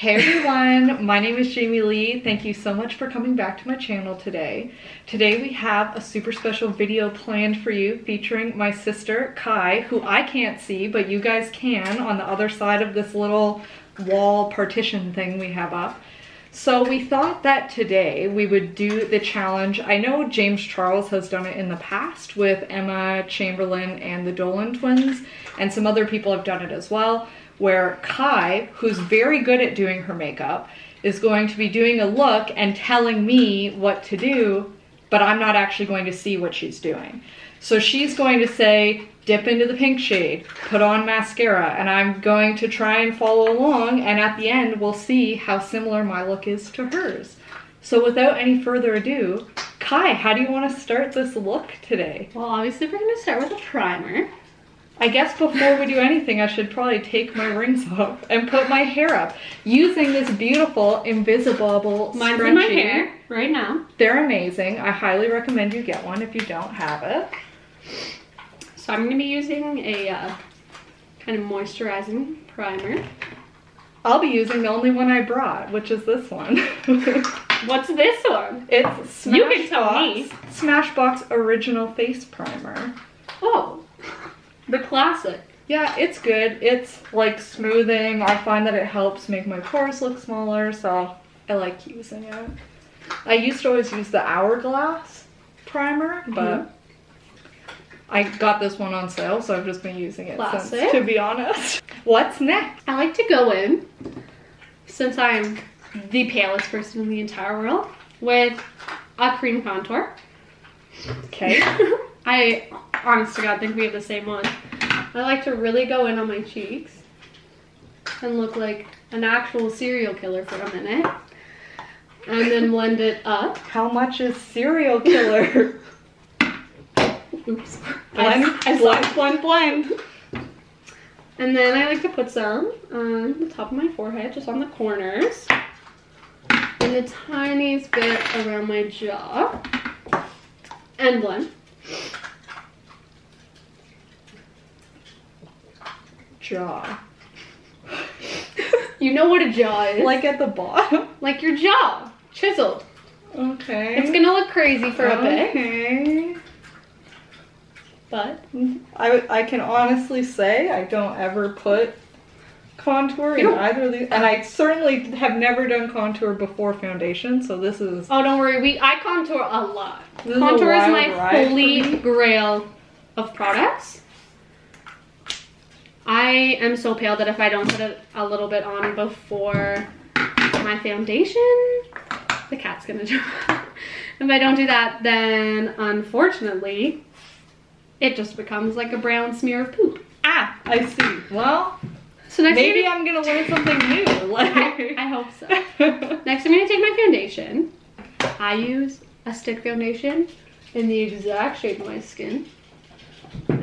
Hey everyone, my name is Jamie Leigh. Thank you so much for coming back to my channel today. Today we have a super special video planned for you featuring my sister Kyy, who I can't see, but you guys can on the other side of this little wall partition thing we have up. So we thought that today we would do the challenge. I know James Charles has done it in the past with Emma Chamberlain and the Dolan twins, and some other people have done it as well, where Kyy, who's very good at doing her makeup, is going to be doing a look and telling me what to do, but I'm not actually going to see what she's doing. So she's going to say, dip into the pink shade, put on mascara, and I'm going to try and follow along, and at the end, we'll see how similar my look is to hers. So without any further ado, Kyy, how do you want to start this look today? Well, obviously we're gonna start with a primer. I guess before we do anything, I should probably take my rings off and put my hair up using this beautiful Invisible Mine's scrunchie. in my hair right now. They're amazing. I highly recommend you get one if you don't have it. So I'm gonna be using a uh, kind of moisturizing primer. I'll be using the only one I brought, which is this one. What's this one? it's You can tell me. Smashbox Smashbox Original Face Primer. Oh, the classic. Yeah, it's good. It's like smoothing. I find that it helps make my pores look smaller, so I like using it. I used to always use the Hourglass primer, but Mhm. I got this one on sale, so I've just been using it Classic. since, to be honest. What's next? I like to go in, since I'm the palest person in the entire world, with a cream contour. Okay. I, honest to God, think we have the same one. I like to really go in on my cheeks and look like an actual serial killer for a minute. And then blend it up. How much is serial killer? Oops. blend, I, I blend, blend, blend. And then I like to put some on the top of my forehead, just on the corners. And the tiniest bit around my jaw. And blend. Jaw. You know what a jaw is. Like at the bottom. like your jaw. Chiseled. Okay. It's gonna look crazy for a bit. Okay. But I, I can honestly say I don't ever put contour in either of these. And I certainly have never done contour before foundation, so this is oh don't worry, we I contour a lot. This is a contour is wild my holy grail of products. I am so pale that if I don't put it a little bit on before my foundation, the cat's gonna jump. if I don't do that, then unfortunately, it just becomes like a brown smear of poop. ah, I see. Well, So next maybe I'm I'm gonna learn something new. Like I hope so. Next, I'm gonna take my foundation. I use a stick foundation in the exact shape of my skin.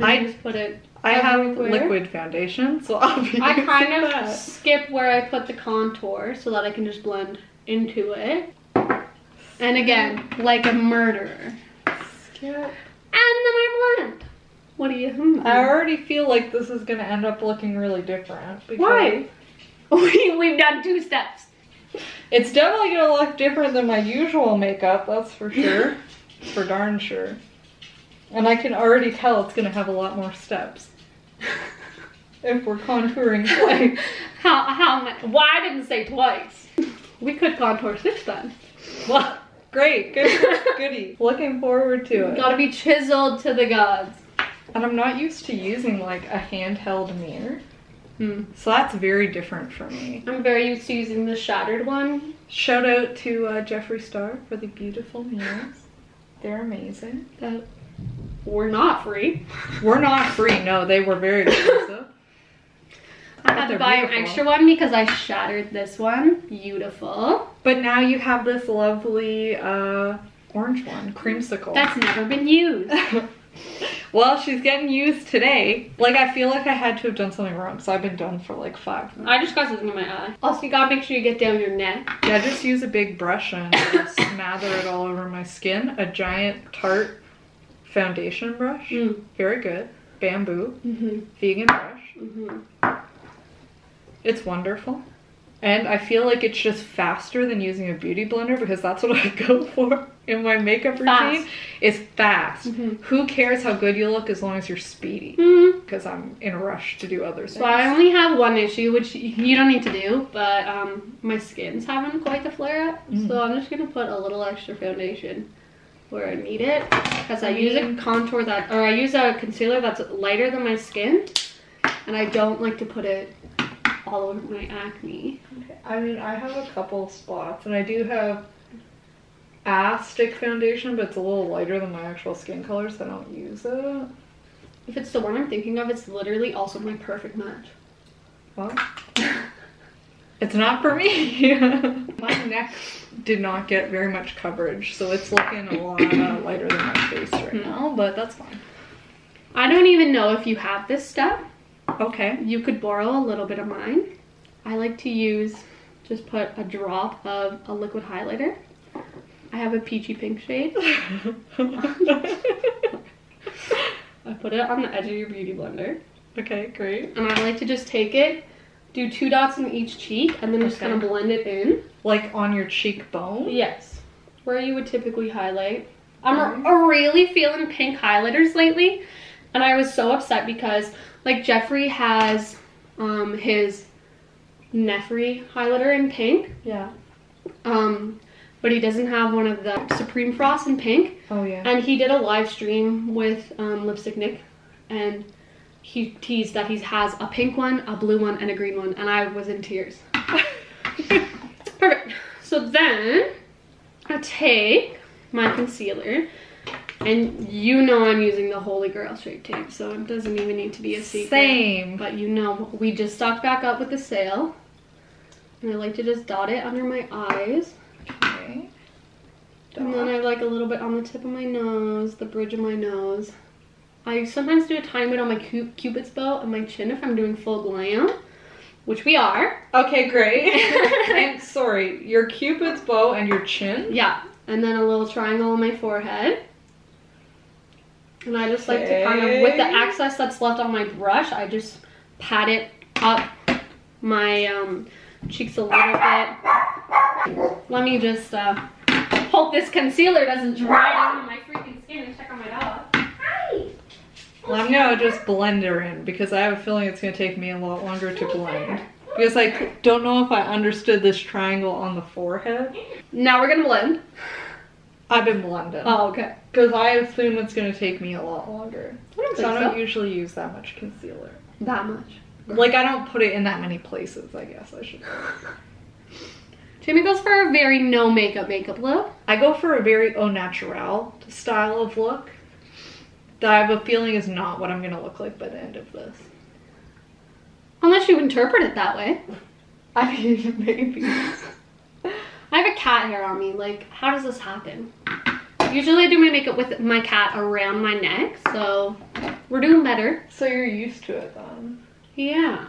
I I- just put it. I have liquid foundation, so I'll be I kind of that. skip where I put the contour so that I can just blend into it. And again, like a murderer. Skip. And then I blend. What do you? Hmm. I already feel like this is gonna end up looking really different. Because Why? we, we've done two steps. It's definitely gonna look different than my usual makeup, that's for sure. for darn sure. And I can already tell it's gonna have a lot more steps. if we're contouring twice. How how much? Why I didn't say twice? We could contour six times. Well, great, good, goody. Looking forward to it. Gotta be chiseled to the gods. And I'm not used to using like a handheld mirror, Hmm. so that's very different for me. I'm very used to using the shattered one. Shout out to uh, Jeffree Star for the beautiful mirrors. They're amazing. That were not free. We're not free, no, they were very expensive. I had to buy an extra one because I shattered this one. Beautiful. But now you have this lovely uh, orange one, creamsicle. That's never been used. well, she's getting used today. Like, I feel like I had to have done something wrong, so I've been done for like five minutes. I just got something in my eye. Also, you gotta make sure you get down your neck. Yeah, just use a big brush and just smother it all over my skin. A giant Tarte foundation brush. Mm. Very good. Bamboo. Mm-hmm. Vegan brush. Mm-hmm. It's wonderful. And I feel like it's just faster than using a beauty blender because that's what I go for in my makeup routine. Fast. It's fast. Mhm. Who cares how good you look as long as you're speedy? Because I'm in a rush to do other things. So I only have one issue, which you don't need to do, but um, my skin's having quite the flare up. Mm. So I'm just gonna put a little extra foundation where I need it, because I I use a contour that, or I use a concealer that's lighter than my skin, and I don't like to put it all over my acne. I mean, I have a couple spots, and I do have a stick foundation, but it's a little lighter than my actual skin color, so I don't use it. If it's the one I'm thinking of, it's literally also my perfect match. Well, it's not for me. my neck did not get very much coverage, so it's looking a lot lighter than my face right Hmm. now, but that's fine. I don't even know if you have this stuff. Okay. You could borrow a little bit of mine. I like to use, just put a drop of a liquid highlighter. I have a peachy pink shade. I put it on the edge of your beauty blender. okay, great. And I like to just take it, do two dots in each cheek, and then just kind of blend it in. Like on your cheekbone? Yes. Where you would typically highlight. I'm a- really feeling pink highlighters lately. And I was so upset because, like, Jeffree has um, his Nefri highlighter in pink. Yeah. Um, but he doesn't have one of the Supreme Frost in pink. Oh, yeah. And he did a live stream with um, Lipstick Nick. And he teased that he has a pink one, a blue one, and a green one. And I was in tears. Perfect. So then I take my concealer, and you know I'm using the Holy Grail Shape Tape, so it doesn't even need to be a secret. Same. But you know, we just stocked back up with the sale, and I like to just dot it under my eyes. Like a little bit on the tip of my nose, the bridge of my nose. I sometimes do a tiny bit on my cupid's bow and my chin if I'm doing full glam, which we are. Okay, great. and sorry, your cupid's bow and your chin? Yeah, and then a little triangle on my forehead. And I just like to kind of, with the excess that's left on my brush, I just pat it up my um, cheeks a little bit. Let me just uh, hope this concealer doesn't dry down on my freaking skin and check on my dog. Hi! Well, I'm gonna just blend her in because I have a feeling it's gonna take me a lot longer to blend. Because I don't know if I understood this triangle on the forehead. Now we're gonna blend. I've been blending. Oh, okay. Because I assume it's gonna take me a lot longer. I don't So I don't so. usually use that much concealer. That much. Like I don't put it in that many places, I guess I should. Jamie goes for a very no makeup makeup look. I go for a very au naturel style of look. That I have a feeling is not what I'm gonna look like by the end of this. Unless you interpret it that way. I mean, maybe. I have a cat hair on me. Like, how does this happen? Usually I do my makeup with my cat around my neck, so we're doing better. So you're used to it then. Yeah.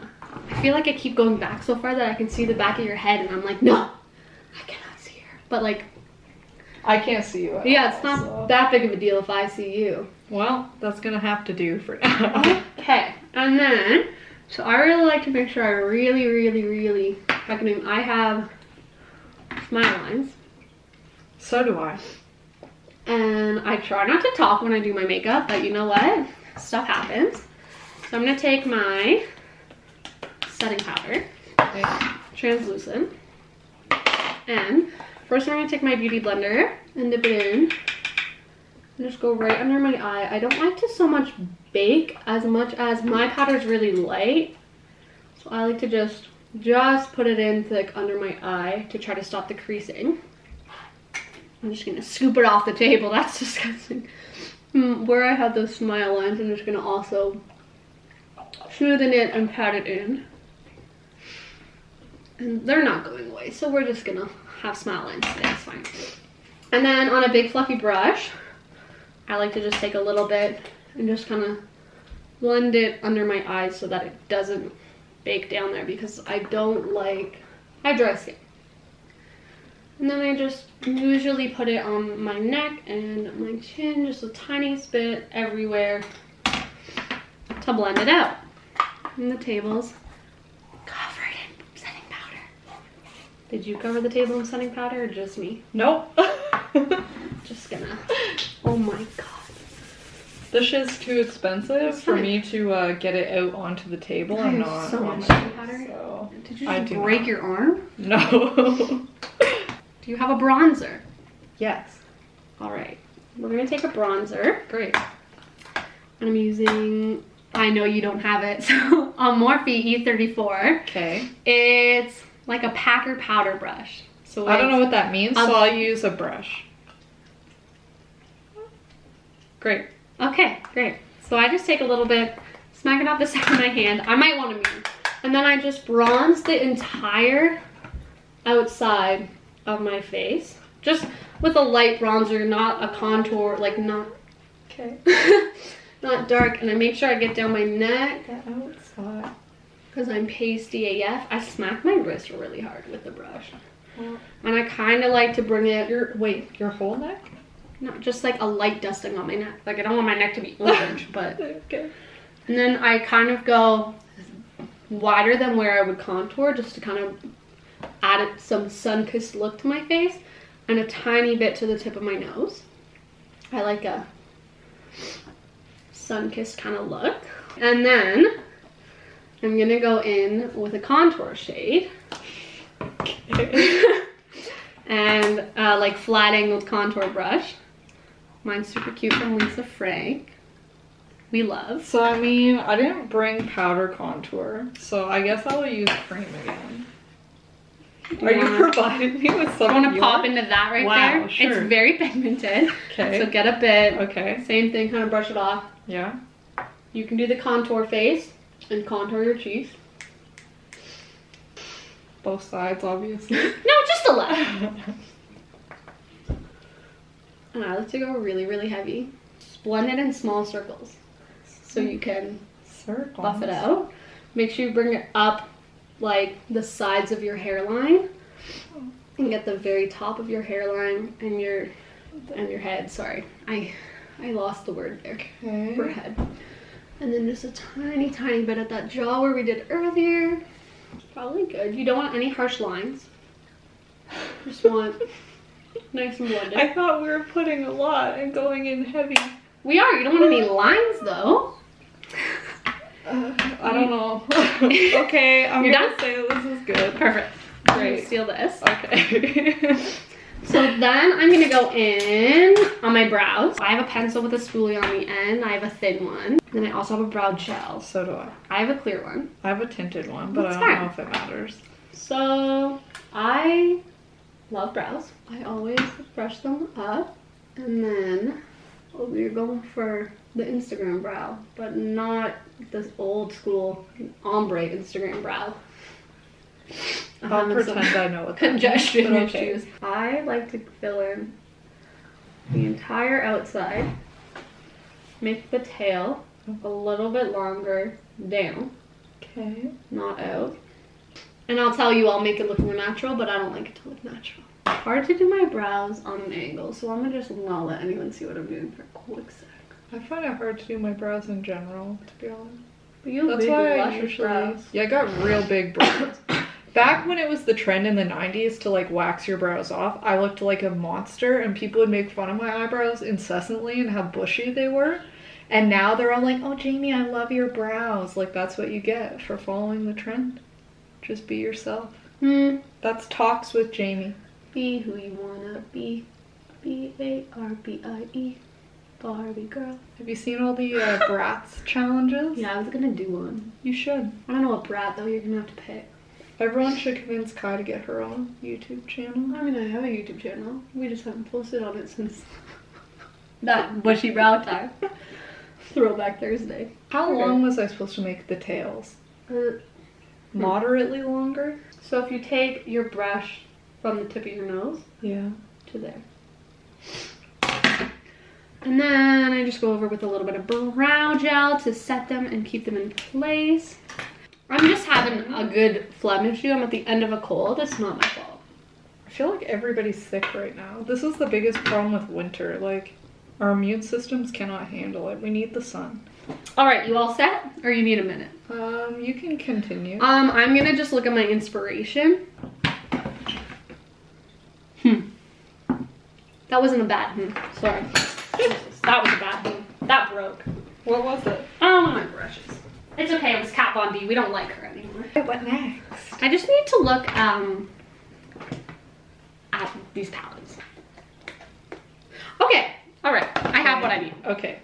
I feel like I keep going back so far that I can see the back of your head, and I'm like, no, I cannot see her. But like, I can't see you. Yeah, it's not so- that big of a deal if I see you. Well, that's gonna have to do for now. Okay, and then, so I really like to make sure I really, really, really, I can, I have smile lines. so do I. And I try not to talk when I do my makeup, but you know what? Stuff happens. So I'm gonna take my setting powder, Okay. translucent, and first I'm gonna take my beauty blender and dip it in. And just go right under my eye. I don't like to so much bake as much as my powder's really light. So I like to just just put it in thick under my eye to try to stop the creasing. I'm just gonna scoop it off the table. That's disgusting. Mm, Where I have those smile lines, I'm just gonna also smoothen it and pat it in. And they're not going away, so we're just gonna have smile lines today. Fine. And then on a big fluffy brush, I like to just take a little bit and just kind of blend it under my eyes so that it doesn't bake down there because I don't like I have dry skin. And then I just usually put it on my neck and my chin, just a tiny bit everywhere to blend it out. And the tables covered in setting powder. Did you cover the table in setting powder or just me? Nope. Just gonna. Oh my god. this is too expensive for me to uh, get it out onto the table. I I'm not. so much setting powder. So. Did you just break not. your arm? No. Do you have a bronzer? yes. All right. We're gonna take a bronzer. Great. And I'm using. I know you don't have it, so a Morphe E34. Okay. It's like a packer powder brush. So I don't know what that means, so Um, I'll use a brush. Great. Okay, great. So I just take a little bit, smack it off the side of my hand. I might want to move. And then I just bronze the entire outside of my face. Just with a light bronzer, not a contour, like not Okay. not dark. And I make sure I get down my neck Get outside. Because I'm pasty AF. I smack my wrist really hard with the brush. Well, And I kind of like to bring it, your wait, your whole neck? not just like a light dusting on my neck. Like I don't want my neck to be orange, but Okay. And then I kind of go wider than where I would contour just to kind of add some sun-kissed look to my face and a tiny bit to the tip of my nose. I like a sun-kissed kind of look. And then I'm gonna go in with a contour shade and uh, like flat angled contour brush. Mine's super cute from Lisa Frank. We love. So I mean, I didn't bring powder contour, so I guess I will use cream again. Are you providing me with some? I want to pop into that right Wow, there. sure. It's very pigmented. Okay. So get a bit. okay. Same thing, kind of brush it off. Yeah. You can do the contour face and contour your cheeks. Both sides, obviously. No, just a little. And I like to go really, really heavy. Blend it in small circles. So you can Circle. buff it out. Make sure you bring it up like the sides of your hairline. And get the very top of your hairline and your and your head. Sorry. I I lost the word there. Okay. for head. And then just a tiny, tiny bit at that jaw where we did earlier. Probably good. You don't want any harsh lines. Just want nice and blended. I thought we were putting a lot and going in heavy. we are. You don't want any lines though. Uh, I don't know. okay, I'm You're gonna done? say this is good. Perfect. Great. Steal this. Okay. So then I'm gonna go in on my brows. I have a pencil with a spoolie on the end. I have a thin one. Then I also have a brow gel. so do I. I have a clear one. I have a tinted one, but That's I don't fine. know if it matters. So I love brows. I always brush them up and then oh, we're going for the Instagram brow, but not this old school ombre Instagram brow. I'm I'll having some pretend I know what congestion but okay. issues. I like to fill in the entire outside, make the tail mm-hmm. a little bit longer down Okay. not out. And I'll tell you, I'll make it look more natural, but I don't like it to look natural. Hard to do my brows on an angle, so I'm gonna just not let anyone see what I'm doing for a quick sec. I find it hard to do my brows in general, to be honest. But you have That's big, why I usually. brows. Yeah, I got real big brows. Back when it was the trend in the 90s to like wax your brows off, I looked like a monster and people would make fun of my eyebrows incessantly and how bushy they were. And now they're all like, oh, Jamie, I love your brows. Like, that's what you get for following the trend. Just be yourself. Hmm. That's Talks with Jamie. Be who you wanna be. B A R B I E. Barbie girl. Have you seen all the uh, Bratz challenges? Yeah, I was gonna do one. You should. I don't know what brat though. You're gonna have to pick. Everyone should convince Kyy to get her own YouTube channel. I mean, I have a YouTube channel. We just haven't posted on it since that bushy brow time. Throwback Thursday. How Okay. long was I supposed to make the tails? Uh, Moderately longer? So if you take your brush from the tip of your nose Yeah. to there. And then I just go over with a little bit of brow gel to set them and keep them in place. I'm just having a good phlegm issue. I'm at the end of a cold. It's not my fault. I feel like everybody's sick right now. This is the biggest problem with winter. Like, our immune systems cannot handle it. We need the sun. All right, you all set? Or you need a minute? Um, you can continue. Um, I'm gonna just look at my inspiration. Hmm. That wasn't a bad hmm. Sorry. that was a bad hmm. That broke. What was it? Oh my brushes. It's okay, it was Kat Von D. We don't like her anymore. What next? I just need to look um at these palettes. Okay, all right. I have what I need. Okay.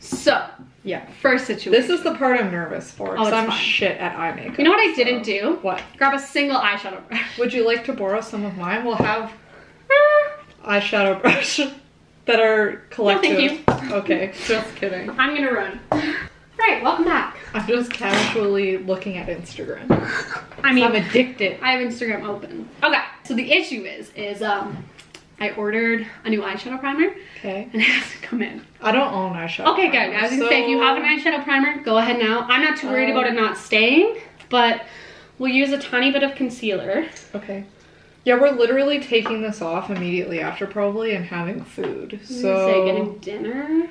So, Yeah. first situation. This is the part I'm nervous for. Oh, Because it's I'm fine. shit at eye makeup. You know what I so- didn't do? What? Grab a single eyeshadow brush. Would you like to borrow some of mine? We'll have Ah, eyeshadow brush that are collective. thank you. Okay, just kidding. I'm gonna run. Right, welcome back. I'm just casually looking at Instagram. I mean, I'm addicted. I have Instagram open. Okay, so the issue is, is um, I ordered a new eyeshadow primer Okay. and it hasn't come in. I don't own eyeshadow. Okay, good. I was gonna say, if you have an eyeshadow primer, go ahead now. I'm not too worried about it Um, not staying, but we'll use a tiny bit of concealer. Okay. Yeah, we're literally taking this off immediately after probably and having food. Gonna say So getting dinner.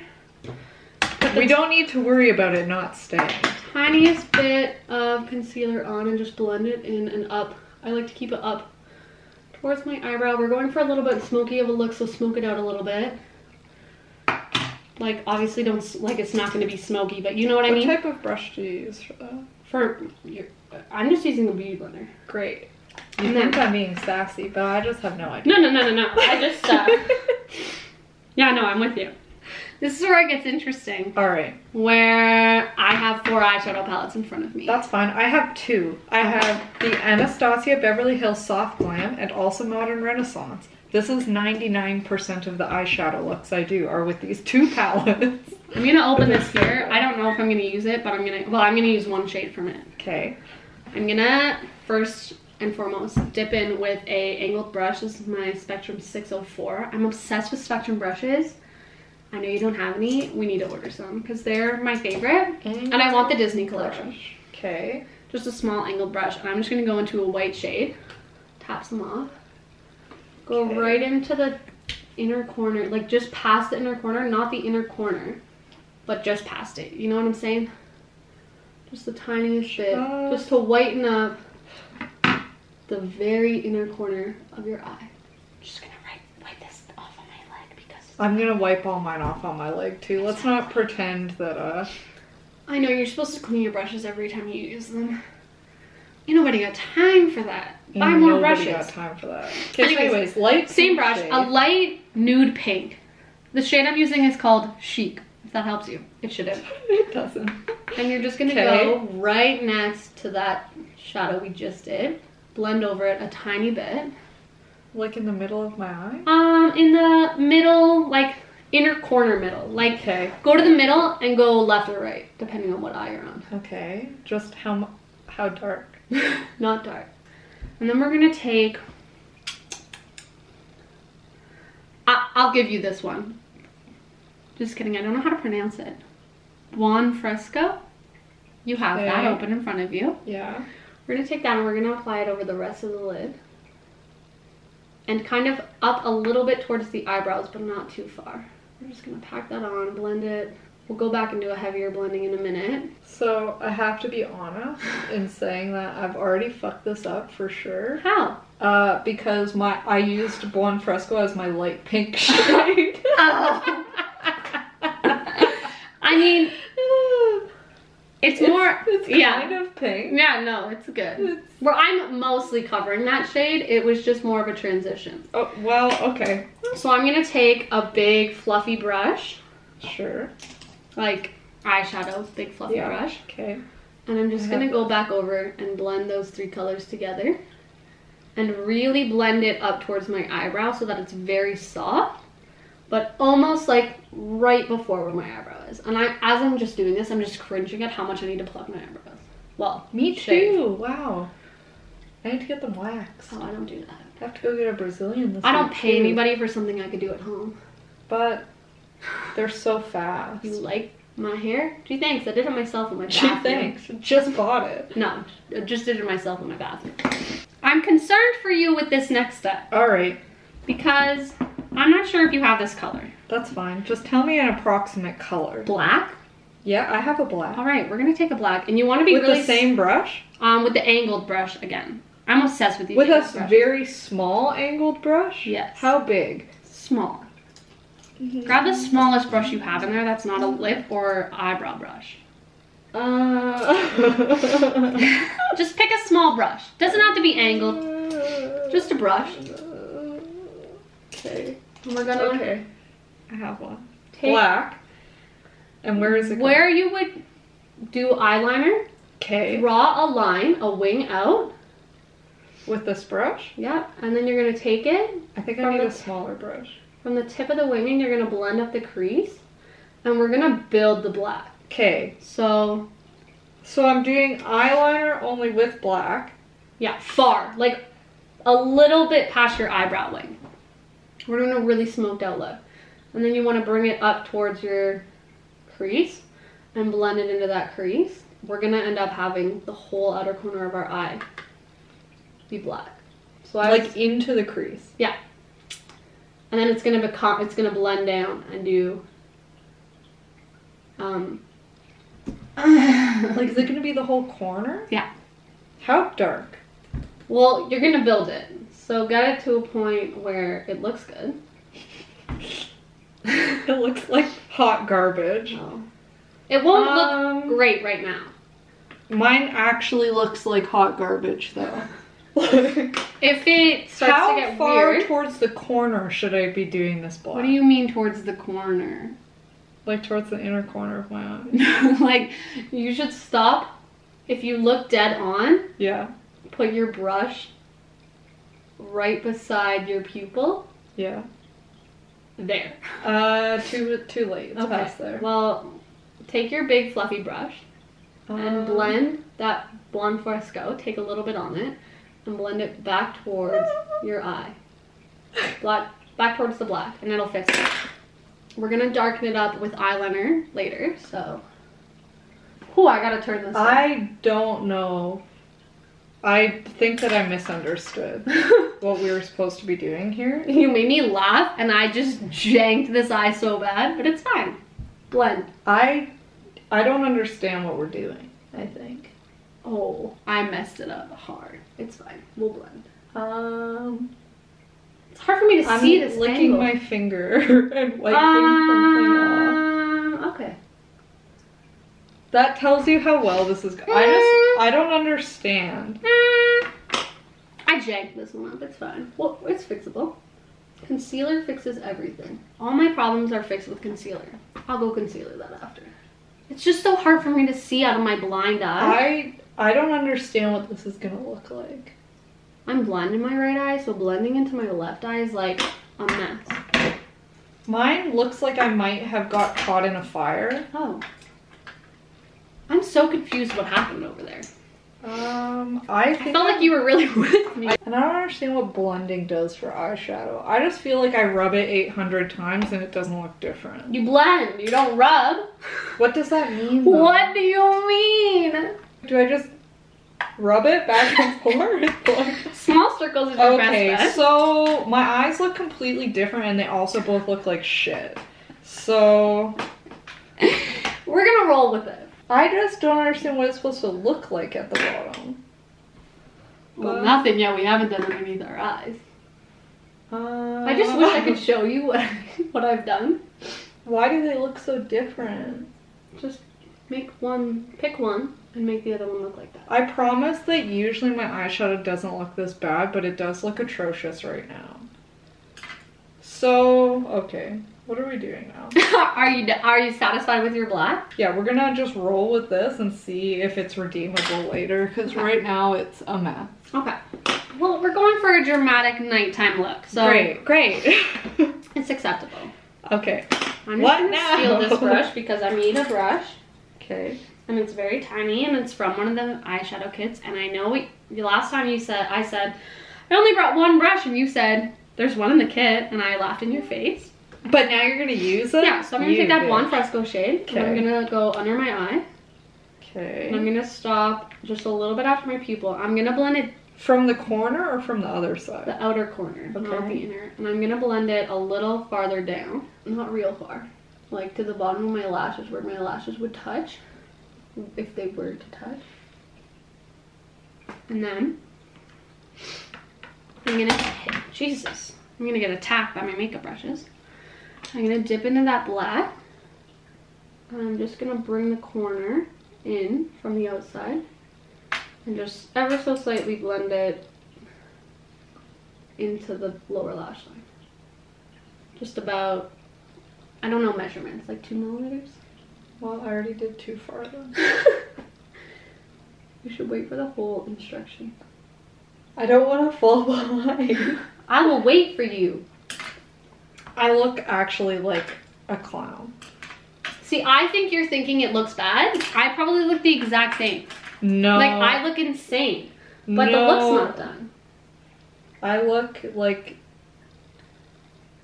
We don't need to worry about it not staying. Tiniest bit of concealer on and just blend it in and up. I like to keep it up towards my eyebrow. We're going for a little bit smoky of a look, so smoke it out a little bit. Like, obviously don't, like it's not gonna be smoky, but you know what I mean? what type of brush do you use for that? For, your, I'm just using the beauty blender. Great. You think I'm being sassy, but I just have no idea. No, no, no, no, no. I just, uh, yeah, no, I'm with you. This is where it gets interesting. All right, Where I have four eyeshadow palettes in front of me. that's fine. I have two. I have the Anastasia Beverly Hills Soft Glam and also Modern Renaissance. This is 99% of the eyeshadow looks I do are with these two palettes. I'm gonna open this here. I don't know if I'm gonna use it, but I'm gonna, well, I'm gonna use one shade from it. Okay. I'm gonna first and foremost dip in with a angled brush. This is my Spectrum 604. I'm obsessed with Spectrum brushes. I know you don't have any. We need to order some because they're my favorite. And I want the Disney collection. Okay. Just a small angled brush. And I'm just gonna go into a white shade. Tap some off. Go Okay. right into the inner corner, like just past the inner corner, not the inner corner, but just past it. You know what I'm saying? Just the tiniest bit, Just- just to whiten up the very inner corner of your eye. Just gonna wipe, wipe this off on my leg because I'm gonna wipe all mine off on my leg too. Let's not pretend that uh I know you're supposed to clean your brushes every time you use them. Ain't nobody got time for that. Buy more nobody brushes. got time for that. Anyways, anyways, light Same brush, shade. a light nude pink. The shade I'm using is called Chic, if that helps you. It shouldn't. it doesn't. And you're just gonna Okay. go right next to that shadow we just did. Blend over it a tiny bit. Like in the middle of my eye. Um, in the middle, like inner corner middle. Like Okay. go to the middle and go left or right, depending on what eye you're on. Okay. Just how how dark? Not dark. And then we're gonna take. I- I'll give you this one. Just kidding. I don't know how to pronounce it. Juan Fresco. You have that open in front of you. Yeah. We're gonna take that and we're gonna apply it over the rest of the lid. And kind of up a little bit towards the eyebrows, but not too far. We're just gonna pack that on, blend it. We'll go back and do a heavier blending in a minute. So I have to be honest in saying that I've already fucked this up for sure. How? Uh, because my I used Buon Fresco as my light pink shade. Oh. I mean, it's, more. It's yeah. kind of pink. Yeah, no, it's good. It's- Where I'm mostly covering that shade, it was just more of a transition. Oh well, okay, So I'm gonna take a big fluffy brush, sure. like eyeshadow, big fluffy Yeah. brush, Okay. and I'm just gonna have go back over and blend those three colors together, and really blend it up towards my eyebrow so that it's very soft, but almost like right before where my eyebrow is. And I, as I'm just doing this, I'm just cringing at how much I need to pluck my eyebrows. Well, Me shave. too. Wow. I need to get them waxed. Oh, I don't do that. I have to go get a Brazilian this I don't pay too. anybody for something I could do at home. But they're so fast. You like my hair? Gee, thanks. I did it myself in my Gee, bathroom. thanks. Just bought it. No, I just did it myself in my bathroom. I'm concerned for you with this next step All right. because I'm not sure if you have this color. That's fine. Just tell me an approximate color. Black? Yeah, I have a black. All right, we're gonna take a black, and you want to be With really the same brush? um with the angled brush again. I'm obsessed with these. With a brushes. very small angled brush? Yes. How big? small. Grab the smallest brush you have in there that's not a lip or eyebrow brush. Uh, Just pick a small brush. Doesn't have to be angled. Just a brush. Okay. Oh we're gonna Okay. I have one. take Black. And where is it? where you would do eyeliner, Okay. draw a line, a wing out. With this brush? Yep. And then you're gonna take it I think I need a smaller brush. from the tip of the wing and you're gonna blend up the crease. And we're gonna build the black. Okay. So So I'm doing eyeliner only with black. yeah, far. Like a little bit past your eyebrow wing. We're doing a really smoked out look. And then you wanna bring it up towards your crease and blend it into that crease. We're gonna end up having the whole outer corner of our eye be black. So I like was- into the crease. Yeah. And then it's gonna become it's gonna blend down and do um Like is it gonna be the whole corner? Yeah. How dark? well you're gonna build it so got it to a point where it looks good it looks like hot garbage. oh. it won't look Um, great right now Mine actually looks like hot garbage though. Like, if it starts How to get far weird towards the corner should I be doing this black? what do you mean towards the corner like towards the inner corner of my eye? like you should stop if you look dead on Yeah, put your brush right beside your pupil yeah. there Uh, too too late. It's Okay. past there. well take your big fluffy brush and Um, blend that blonde fresco. Take a little bit on it and blend it back towards your eye. Black, back towards the black, and it'll fix it. We're gonna darken it up with eyeliner later, so. Oh, I gotta turn this. I don't know. I think that I misunderstood what we were supposed to be doing here. you made me laugh, and I just janked this eye so bad, but it's fine. Blend. I I don't understand what we're doing. I think. Oh, I messed it up hard. It's fine. We'll blend. Um, It's hard for me to I'm see this licking angle. my finger and wiping something off. Um, okay. That tells you how well this is. go- I just I don't understand. I jagged this one up. It's fine. Well, it's fixable. Concealer fixes everything. All my problems are fixed with concealer. I'll go concealer that after. It's just so hard for me to see out of my blind eye. I I don't understand what this is gonna look like. I'm blind in my right eye, so blending into my left eye is like a mess. Mine looks like I might have got caught in a fire. Oh. I'm so confused what happened over there. Um, I I felt like you were really with me. And I don't understand what blending does for eyeshadow. I just feel like I rub it 800 times and it doesn't look different. You blend, you don't rub. What does that mean? though? What do you mean? Do I just rub it back and forth? Like- Small circles is your okay, best bet. so my eyes look completely different and they also both look like shit. So We're gonna roll with it. I just don't understand what it's supposed to look like at the bottom. Well, But- nothing yet. We haven't done underneath our eyes. Uh, I just wish I could show you what what I've done. Why do they look so different? Just make one, pick one, and make the other one look like that. I promise that usually my eyeshadow doesn't look this bad, but it does look atrocious right now. So, okay. What are we doing now? are you are you satisfied with your black? Yeah, we're gonna just roll with this and see if it's redeemable later, because right now it's a mess. Okay. Well, we're going for a dramatic nighttime look, so great, great. it's acceptable. okay. I'm just What gonna now? steal this brush because I need a brush. Okay. and it's very tiny and it's from one of the eyeshadow kits and i know we, the last time you said i said i only brought one brush and you said there's one in the kit and i laughed in your face But now you're gonna use it? yeah so i'm gonna You take that bitch. blonde fresco shade and i'm gonna go under my eye Okay. and i'm gonna stop just a little bit after my pupil i'm gonna blend it From the corner or from the other side? the outer corner not the inner and i'm gonna blend it a little farther down not real far like to the bottom of my lashes where my lashes would touch if they were to touch and then i'm gonna hit jesus I'm gonna get attacked by my makeup brushes. I'm gonna dip into that black. And I'm just gonna bring the corner in from the outside and just ever so slightly blend it into the lower lash line. Just about, I don't know measurements, like two millimeters. Well, I already did too far then. You should wait for the whole instruction. I don't want to fall behind. I will wait for you. I look actually like a clown. See, I think you're thinking it looks bad. I probably look the exact same. No. Like I look insane, but the look's not done. I look like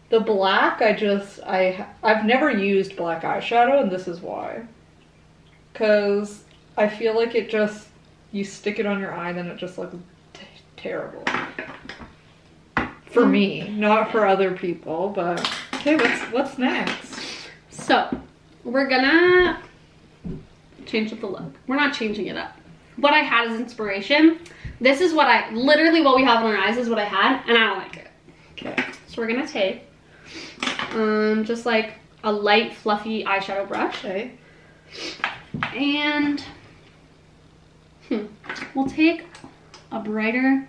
the black. I just I I've never used black eyeshadow, and this is why. Cause I feel like it just you stick it on your eye, then it just looks t- terrible. For me, not for other people, but okay. What's what's next? So, we're gonna change up the look. We're not changing it up. What I had as inspiration, this is what I, literally what we have on our eyes is what I had, and I don't like it. Okay. So we're gonna take, um, just like a light fluffy eyeshadow brush, Okay. and hmm, we'll take a brighter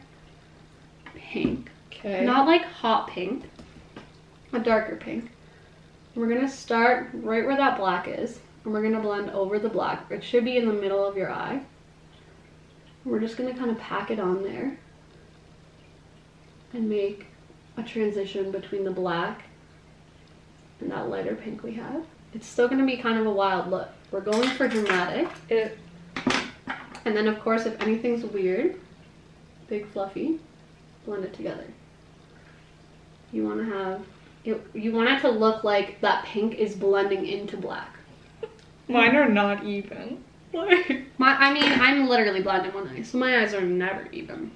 pink. Okay. Not like hot pink, a darker pink. We're gonna start right where that black is, and we're gonna blend over the black. It should be in the middle of your eye. We're just gonna kind of pack it on there and make a transition between the black and that lighter pink we have. It's still gonna be kind of a wild look. We're going for dramatic. It And then of course, if anything's weird, big fluffy, blend it together. You want to have it, you want it to look like that pink is blending into black. mine are not even. Like My, I mean, I'm literally blind in one eye, so my eyes are never even.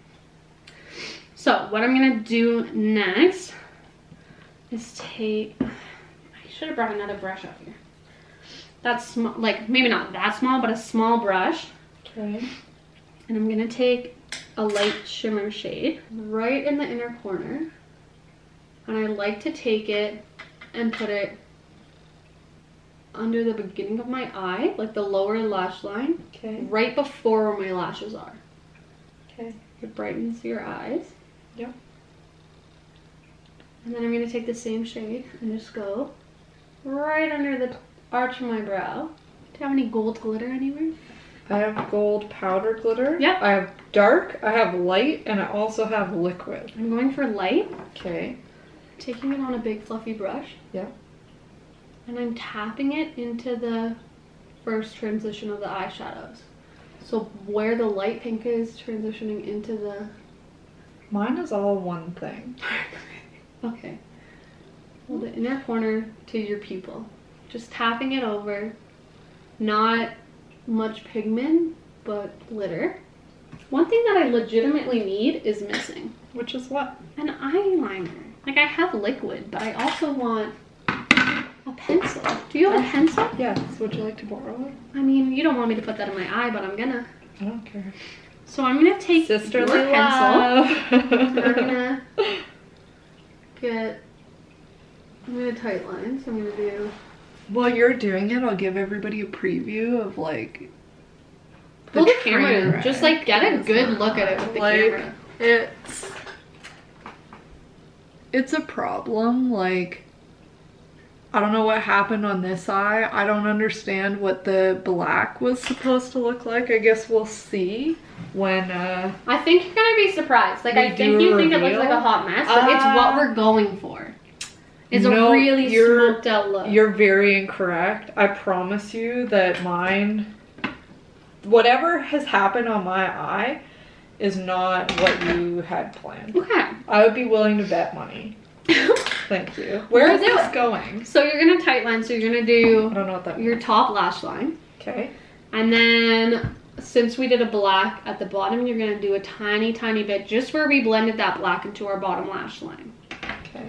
So what I'm gonna do next is take. I should have brought another brush out here. That's small, like maybe not that small, but a small brush. okay. And I'm gonna take a light shimmer shade right in the inner corner. And I like to take it and put it under the beginning of my eye, like the lower lash line, Okay. right before where my lashes are. Okay. It brightens your eyes. Yep. And then I'm gonna take the same shade and just go right under the arch of my brow. Do you have any gold glitter anywhere? I have gold powder glitter. Yep. I have dark, I have light, and I also have liquid. I'm going for light, Okay. Taking it on a big fluffy brush. Yeah. And I'm tapping it into the first transition of the eyeshadows. So where the light pink is transitioning into the Mine is all one thing. Okay. Hold the inner corner to your pupil. Just tapping it over. Not much pigment, but glitter. One thing that I legitimately need is missing. Which is what? An eyeliner. Like I have liquid, but I also want a pencil. Do you have a pencil? Yes. Would you like to borrow it? I mean, you don't want me to put that in my eye, but I'm gonna. I don't care. So I'm gonna take Sisterly your pencil. And I'm gonna get. I'm gonna tight lines. I'm gonna do. While you're doing it, I'll give everybody a preview of like Pull the camera train Just like get a good look at it with the Like, camera. It's it's a problem. Like I don't know what happened on this eye. I don't understand what the black was supposed to look like. I guess we'll see when uh I think you're gonna be surprised. Like I think you think it looks like a hot mess, but it's Uh, what we're going for. It's no, a really smoked out look. You're very incorrect. I promise you that mine, whatever has happened on my eye, is not what you had planned. Okay. I would be willing to bet money. Thank you. Where is this it. going? so you're gonna tight line. So you're gonna do. I do don't know what that. your top lash line, Okay. and then since we did a black at the bottom, you're gonna do a tiny, tiny bit just where we blended that black into our bottom lash line. Okay.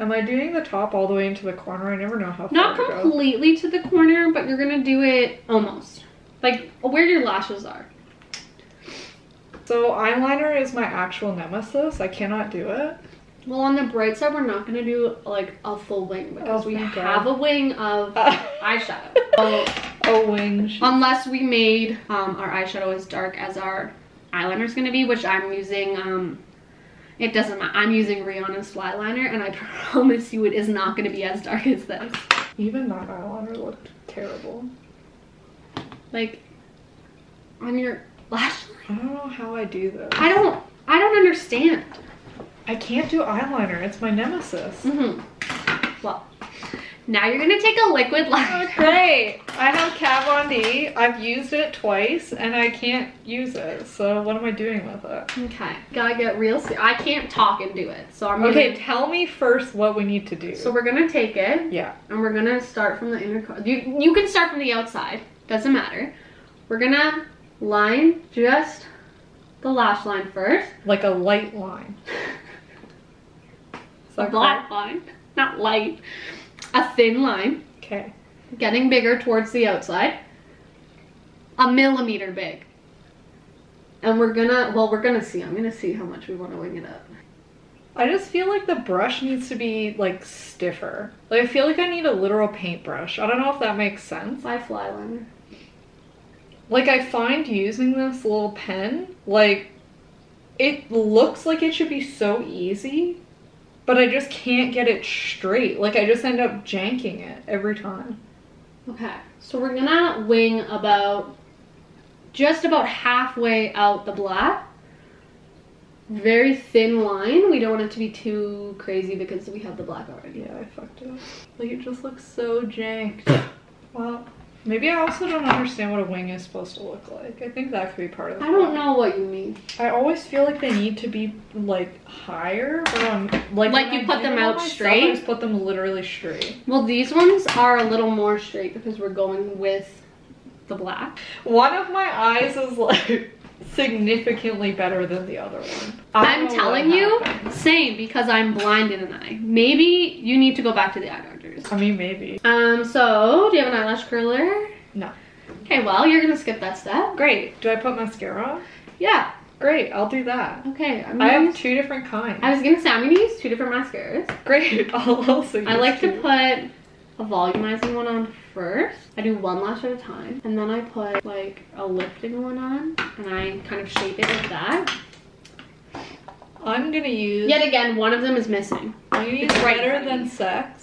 Am I doing the top all the way into the corner? I never know how far Not completely to the corner, but you're gonna do it almost like where your lashes are. So eyeliner is my actual nemesis. I cannot do it. Well, on the bright side, we're not gonna do like a full wing because Oh, we God. have a wing of eyeshadow. So, oh, wings. unless we made um, our eyeshadow as dark as our eyeliner is gonna be, which I'm using. Um, it doesn't matter. I'm using Rihanna's flat liner, and I promise you, it is not gonna be as dark as this. Even that eyeliner looked terrible. Like on your lash. I don't know how I do this. I don't. I don't understand. I can't do eyeliner. It's my nemesis. Mm hmm Well, now you're gonna take a liquid Oh, liner. great. I have Kat Von D. I've used it twice and I can't use it. So what am I doing with it? Okay, gotta get real. I can't talk and do it, so I'm Okay, Gonna, tell me first what we need to do. so we're gonna take it yeah. and we're gonna start from the inner. You you can start from the outside. Doesn't matter. We're gonna line just the lash line first. Like a light line. A black line, not light. A thin line, Okay. getting bigger towards the outside. A millimeter big. And we're gonna, well, we're gonna see. I'm gonna see how much we want to wing it up. I just feel like the brush needs to be like stiffer. Like I feel like I need a literal paintbrush. I don't know if that makes sense. By fly liner. Like I find using this little pen, like it looks like it should be so easy, but I just can't get it straight. Like I just end up janking it every time. Okay, so we're gonna wing about just about halfway out the black. Very thin line. We don't want it to be too crazy because we have the black already. Yeah, I fucked it up. Like it just looks so janked. well, maybe I also don't understand what a wing is supposed to look like. I think that could be part of the I don't know what you mean. I always feel like they need to be like higher, but on like Like you I put them out myself, straight? I just put them literally straight. Well, these ones are a little more straight because we're going with the black. One of my eyes is like significantly better than the other one. I'm telling you, same because I'm blind in an eye. Maybe you need to go back to the eye I mean, maybe. Um, so do you have an eyelash curler? No. Okay, well, you're gonna skip that step. Great. Do I put mascara on? Yeah. Great. I'll do that. Okay. I'm I have use- two different kinds. I was gonna say I'm gonna use two different mascaras. Great. I'll also. I like to put a volumizing one on first. I do one lash at a time, and then I put like a lifting one on, and I kind of shape it like that. I'm gonna use. Yet again, one of them is missing. I'm gonna use right better front than me.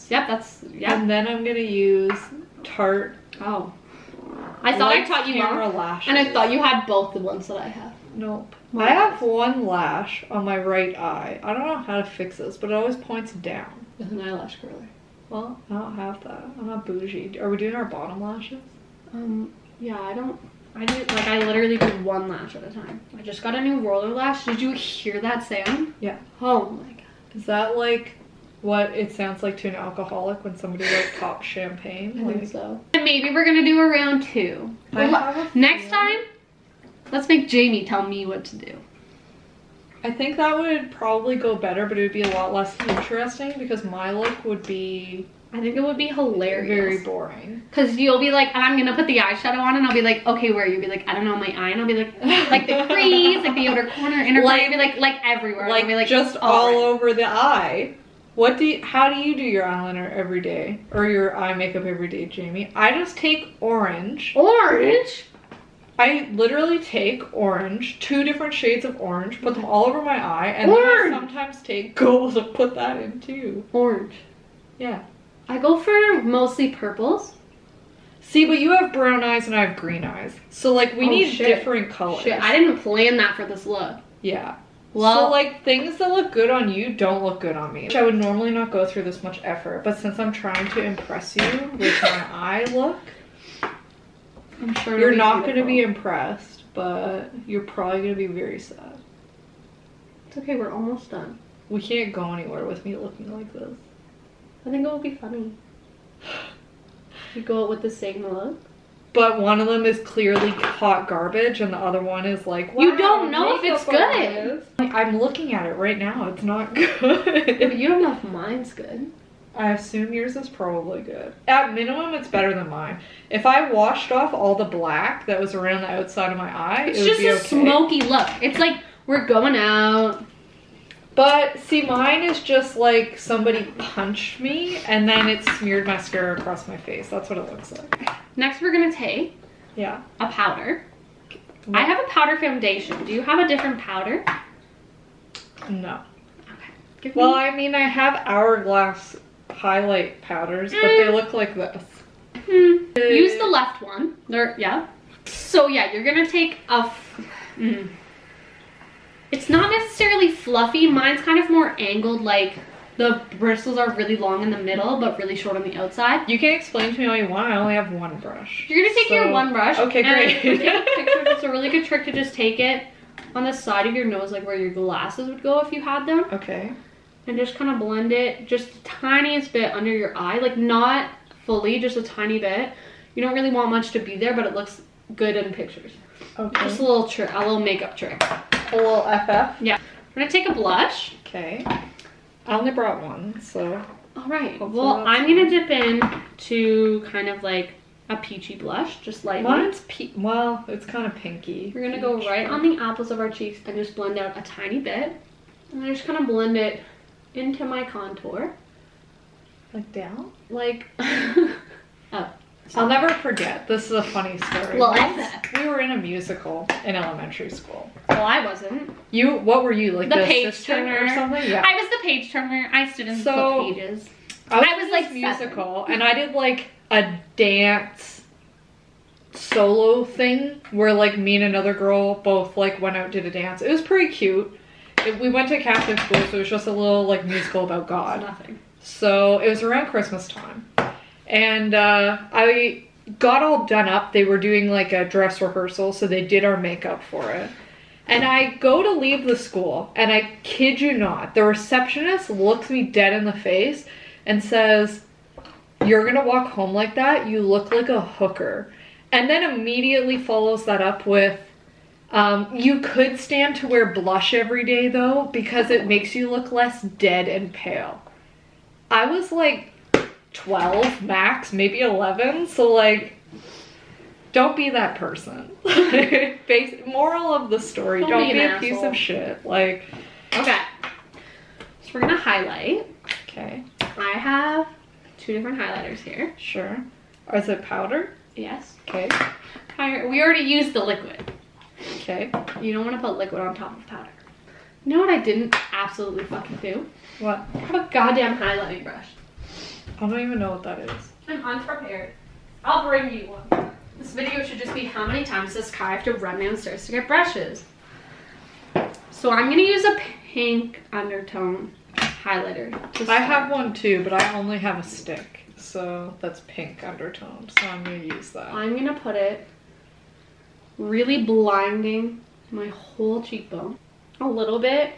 Yep, that's yep. And then I'm gonna use Tarte. Oh, I thought I taught you camera wrong, lashes. and I thought you had both the ones that I have. Nope. Why? I have one lash on my right eye. I don't know how to fix this, but it always points down. With an eyelash curler. Well, I don't have that. I'm not bougie. Are we doing our bottom lashes? Um, yeah, I don't. I do like I literally do one lash at a time. I just got a new roller lash. Did you hear that sound? Yeah. Oh my god. Is that like what it sounds like to an alcoholic when somebody like pops champagne? I Like, think so. And maybe we're gonna do a round two. I Well, next time, let's make Jamie tell me what to do. I think that would probably go better, but it would be a lot less interesting because my look would be I think it would be hilarious. very boring. Cause you'll be like, I'm gonna put the eyeshadow on, and I'll be like, okay, where? You'll be like, I don't know, my eye, and I'll be like, like the crease, like the outer corner, inner corner. Like- You'll be like, like everywhere. like, I'll be like, just all right. over the eye. What do you, how do you do your eyeliner every day or your eye makeup every day, Jamie? I just take orange. orange. I literally take orange, two different shades of orange, put them all over my eye, and then I sometimes take gold and put that in too. Orange. Yeah. I go for mostly purples. See, but you have brown eyes and I have green eyes, so like we Oh, need shit. different colors. Shit, I didn't plan that for this look. Yeah. Well, so like things that look good on you don't look good on me. Which I would normally not go through this much effort, but since I'm trying to impress you with my eye look, I'm sure you're not going to be impressed, but you're probably going to be very sad. It's okay, we're almost done. We can't go anywhere with me looking like this. I think it will be funny. We go out with the same look. But one of them is clearly hot garbage, and the other one is like, You don't know if it's good. I'm looking at it right now. It's not But good. you don't know if mine's good. I assume yours is probably good. At minimum, it's better than mine. If I washed off all the black that was around the outside of my eye, It's it would just be a okay. smoky look. It's like we're going out. But see, mine is just like somebody punched me and then it smeared mascara across my face. That's what it looks like. Next, we're gonna take Yeah. a powder. I have a powder foundation. Do you have a different powder? No. Okay. Well. I mean, I have hourglass highlight powders, but they look like this. Hmm. Use the left one. There, yeah. So yeah, you're gonna take a. Mm. It's not necessarily fluffy. Mine's kind of more angled, like the bristles are really long in the middle, but really short on the outside. You can explain to me all you want. I only have one brush. You're gonna take your one brush. Okay, great. it's a really good trick to just take it on the side of your nose, like where your glasses would go if you had them, Okay. and just kind of blend it just the tiniest bit under your eye, like not fully, just a tiny bit. You don't really want much to be there, but it looks good in pictures. Okay. Just a little trick, a little makeup trick. A little FF. Yeah. We're gonna take a blush. Okay. I only brought one, so. All right. Well, I'm gonna dip in to kind of like a peachy blush, just lightly. Mine's pe- well, it's kind of pinky. We're gonna go right on the apples of our cheeks and just blend out a tiny bit. And I just kind of blend it into my contour. Like down? Like, oh. I'll never forget. This is a funny story. Well, FF. we were in a musical in elementary school. Well, I wasn't. You, what were you like? The The, page turner. or something? Yeah. I was the page turner. I stood in So- the pages. I was, I was, in like, this musical, and I did like a dance solo thing where like me and another girl both like went out did a dance. It was pretty cute. It, we went to Catholic school, so it was just a little like musical about God. Nothing. So it was around Christmas time. And uh, I got all done up. They were doing like a dress rehearsal, so they did our makeup for it. And I go to leave the school, and I kid you not, the receptionist looks me dead in the face and says, You're gonna walk home like that? You look like a hooker. And then immediately follows that up with, um, you could stand to wear blush every day though, because it makes you look less dead and pale. I was like 12 max, maybe 11. So like, don't be that person. Base moral of the story: Don't don't, be be, a piece of shit. Like, Okay. So we're gonna highlight. okay, I have two different highlighters here. sure. Is it powder? Yes. Okay, We already used the liquid. okay. You don't want to put liquid on top of powder. You know what I didn't absolutely fucking do? What? I have a goddamn highlighting brush. I don't even know what that is. I'm unprepared. I'll bring you one. This video should just be how many times does Kyy have to run downstairs to get brushes? So I'm gonna use a pink undertone highlighter. I have one too, but I only have a stick, so that's pink undertone. So I'm gonna use that. I'm gonna put it really blinding my whole cheekbone. A little bit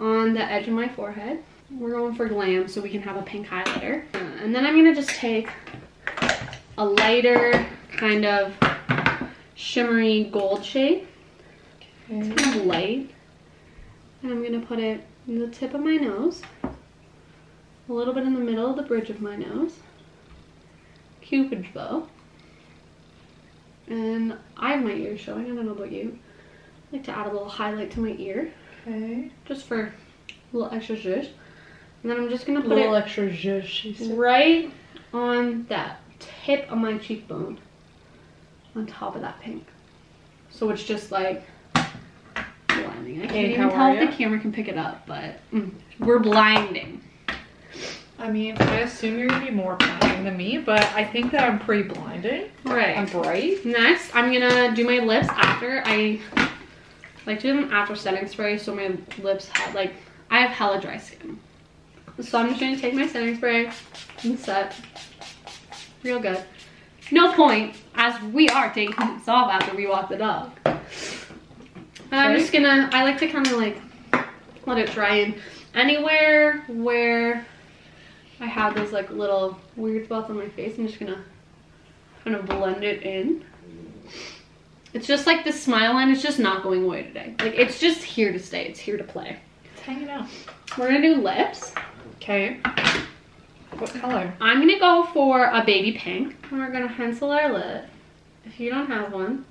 on the edge of my forehead. We're going for glam so we can have a pink highlighter. Uh, and then I'm gonna just take a lighter kind of shimmery gold shade. Okay. It's kind of light. And I'm gonna put it in the tip of my nose. A little bit in the middle of the bridge of my nose. Cupid's bow. And I have my ears showing. I don't know about you. I like to add a little highlight to my ear, Okay. just for a little extra zhuzh. And then I'm just gonna put A put little it extra zhuzh, she said. right on that tip of my cheekbone, on top of that pink. So it's just like blinding. I can't Hey, even tell if the camera can pick it up, but mm, we're blinding. I mean, I assume you're gonna be more blinding than me, but I think that I'm pretty blinding. Right. I'm Right. bright. Next, I'm gonna do my lips after I like to do them after setting spray, so my lips have like I have hella dry skin. So I'm just gonna take my setting spray and set real good. No point, as we are taking this off after we walk the dog. And I'm just gonna I like to kind of like let it dry in anywhere where I have those like little weird spots on my face. I'm just gonna kind of blend it in. It's just like the smile line is just not going away today. Like it's just here to stay. It's here to play. It's hanging out. We're gonna do lips. Okay. What color? I'm gonna go for a baby pink. And we're gonna pencil our lip. If you don't have one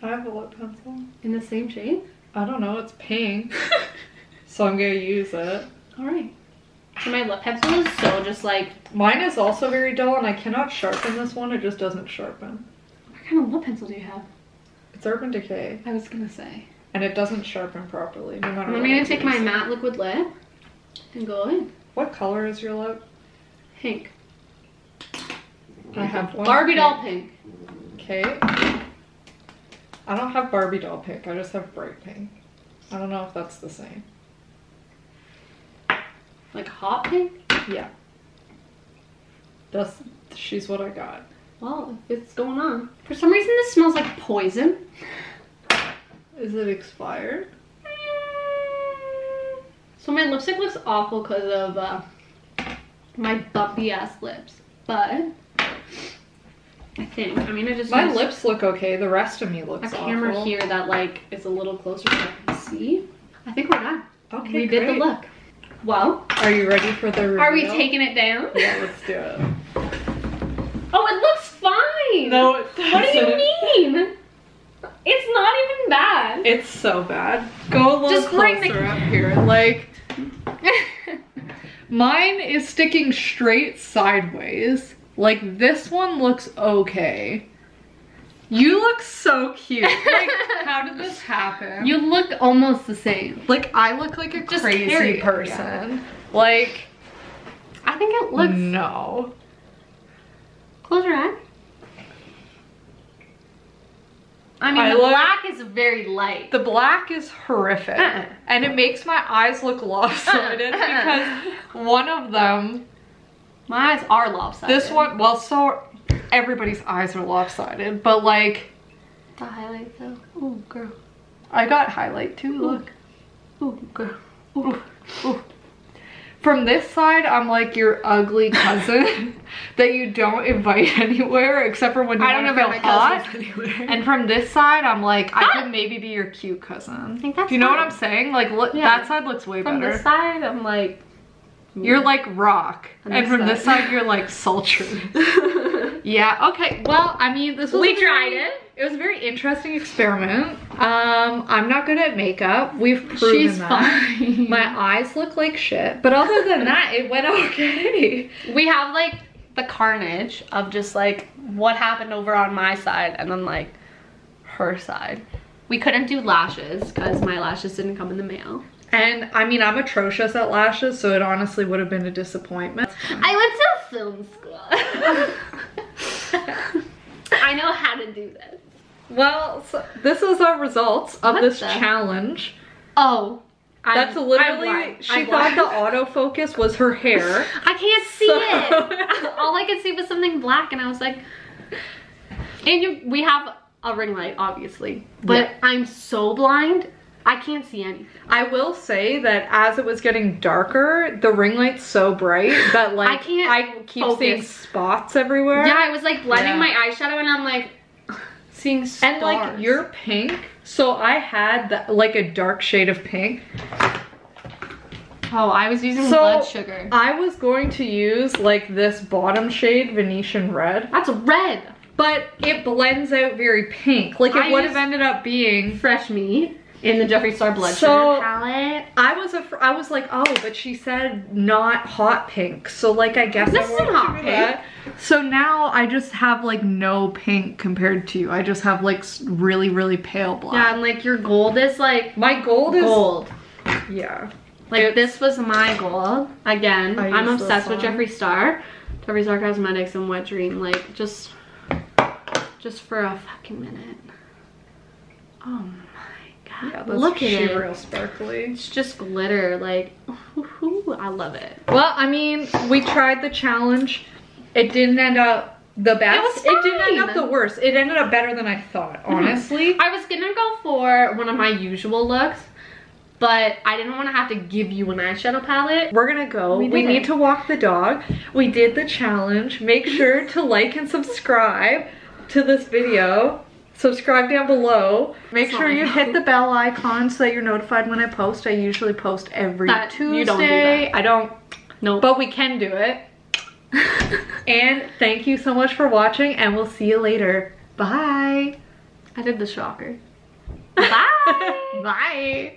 I have a lip pencil. in the same shade. I don't know. It's pink. So I'm gonna use it. All right. So my lip pencil is so just like, Mine is also very dull and I cannot sharpen this one. It just doesn't sharpen. what kind of lip pencil do you have? It's Urban Decay I was gonna say. and it doesn't sharpen properly no matter I'm gonna take my matte liquid lip and go in. What color is your lip? Pink. I have one. Barbie doll pink. Okay. I don't have Barbie doll pink. I just have bright pink. I don't know if that's the same. Like hot pink? Yeah. That's she's what I got. Well, it's going on. For some reason this smells like poison. Is it expired? So my lipstick looks awful because of uh, my bumpy ass lips. But I think, I mean, I just My lips look okay. The rest of me a looks camera awful. here that like is a little closer so I can see. I think we're done. Okay, we did the look. Well, Are you ready for the reveal? are we taking it down? Yeah, let's do it. Oh, it looks fine. No, it What do you mean? It's not even bad. It's so bad. Go a little Just bring the- closer up here. Like mine is sticking straight sideways. Like this one looks okay. You look so cute. Like how did this happen? you look almost the same. like I look like a Just crazy it, person. Like I think it looks. no. Close your eye. I mean, I the look- black is very light. The black is horrific. Uh-uh. And it makes my eyes look lopsided uh-uh. uh-uh. because one of them My eyes are lopsided. This one, well, so everybody's eyes are lopsided, but like The highlight though. Oh, girl. I got highlight too. Look, Oh, girl. Ooh, ooh. From this side, I'm like your ugly cousin that you don't invite anywhere except for when you I don't to invite feel my hot. cousins anywhere. And from this side, I'm like I ah! could maybe be your cute cousin. think that's Do you know what. I'm saying? Like, look, Yeah. that side looks way From better. From this side, I'm like. You're like rock, On and this from this side. side, you're like sultry. Yeah, okay. Well, I mean, this was We tried it. It was a very interesting experiment. Um, I'm not good at makeup. We've proven She's that. fine. My eyes look like shit, but other than that, it went okay. we have like the carnage of just like what happened over on my side and then like her side. We couldn't do lashes because my lashes didn't come in the mail. And I mean, I'm atrocious at lashes, so it honestly would have been a disappointment. I went to film school. I know how to do this. Well, so this is our results of What this the- challenge. Oh. That's I'm- literally, I'm she I'm thought blind. the autofocus was her hair. I can't see So- it. All I could see was something black, and I was like, and you, we have a ring light, obviously, but Yeah. I'm so blind, I can't see anything. I will say that as it was getting darker, the ring light's so bright that like I can't I keep seeing spots everywhere. Yeah, I was like blending Yeah. my eyeshadow, and I'm like seeing stars. and like you're pink, so I had the, like a dark shade of pink. oh, I was using So- blood sugar. I was going to use like this bottom shade, Venetian red, That's red. but it blends out very pink. Like it I would have ended up being. Fresh meat in the Jeffree Star blood So- sugar palette. I was a, I was like, oh, but she said not hot pink, so like I guess This I isn't hot pink. that. So now I just have like no pink compared to you. I just have like really really pale black. Yeah, and like your gold is like My gold is gold. yeah. Like It's- this was my goal. Again, I I'm obsessed with one. Jeffree Star, Jeffree Star Cosmetics, and Wet Dream. Like just, just for a fucking minute. Oh my god! Yeah, that's Look at she it. real sparkly. It's just glitter. Like, ooh, I love it. Well, I mean, we tried the challenge. It didn't end up the best. was didn't end up the worst. It ended up better than I thought, hmm. honestly. I was gonna go for one of my usual looks, but I didn't want to have to give you an eyeshadow palette. We're gonna go. We We, need to walk the dog. We did the challenge. Make sure to like and subscribe to this video. Subscribe down below. Make sure you hit the bell icon so that you're notified when I post. I usually post every That- Tuesday. you don't do. I don't, No, but we can do it. And thank you so much for watching, and we'll see you later. Bye. I did the shocker. Bye. Bye.